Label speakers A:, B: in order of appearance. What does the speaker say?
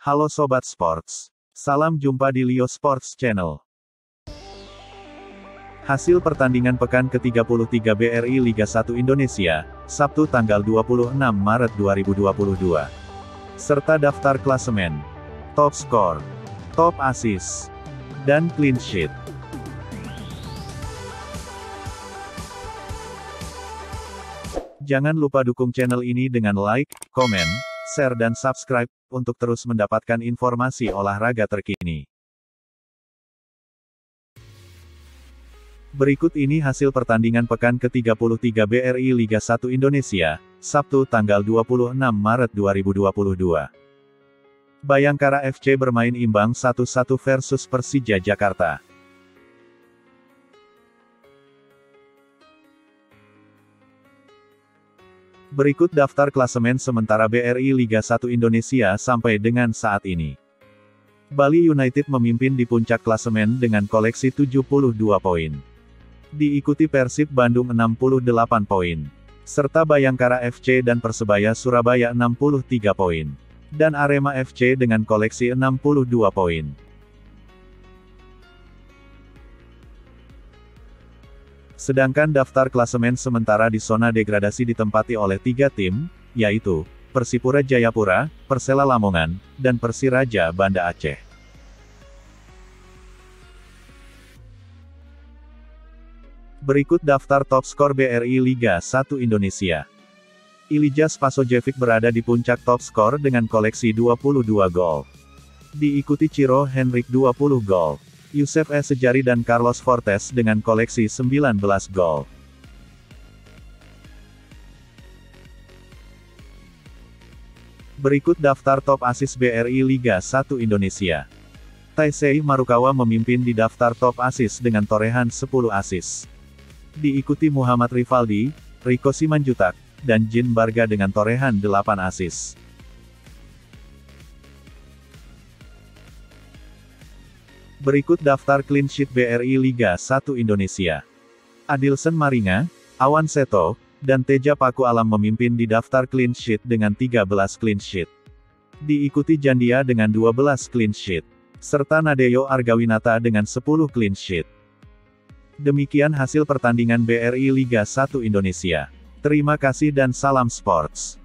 A: Halo Sobat Sports. Salam jumpa di Leo Sports Channel. Hasil pertandingan pekan ke-33 BRI Liga 1 Indonesia, Sabtu tanggal 26 Maret 2022. Serta daftar klasemen, top skor, top assist, dan clean sheet. Jangan lupa dukung channel ini dengan like, komen, share dan subscribe, untuk terus mendapatkan informasi olahraga terkini. Berikut ini hasil pertandingan pekan ke-33 BRI Liga 1 Indonesia, Sabtu tanggal 26 Maret 2022. Bayangkara FC bermain imbang 1-1 versus Persija Jakarta. Berikut daftar klasemen sementara BRI Liga 1 Indonesia sampai dengan saat ini. Bali United memimpin di puncak klasemen dengan koleksi 72 poin. Diikuti Persib Bandung 68 poin. Serta Bayangkara FC dan Persebaya Surabaya 63 poin. Dan Arema FC dengan koleksi 62 poin. Sedangkan daftar klasemen sementara di zona degradasi ditempati oleh tiga tim, yaitu, Persipura Jayapura, Persela Lamongan, dan Persiraja Banda Aceh. Berikut daftar top skor BRI Liga 1 Indonesia. Ilija Spasojevic berada di puncak top skor dengan koleksi 22 gol. Diikuti Ciro Henrik 20 gol. Yusef S. Sejari dan Carlos Fortes dengan koleksi 19 gol. Berikut daftar top asis BRI Liga 1 Indonesia. Taisei Marukawa memimpin di daftar top asis dengan torehan 10 asis. Diikuti Muhammad Rivaldi, Riko Simanjutak, dan Jin Barga dengan torehan 8 asis. Berikut daftar clean sheet BRI Liga 1 Indonesia. Adilson Maringa, Awan Seto, dan Teja Paku Alam memimpin di daftar clean sheet dengan 13 clean sheet. Diikuti Jandia dengan 12 clean sheet. Serta Nadeyo Argawinata dengan 10 clean sheet. Demikian hasil pertandingan BRI Liga 1 Indonesia. Terima kasih dan salam sports.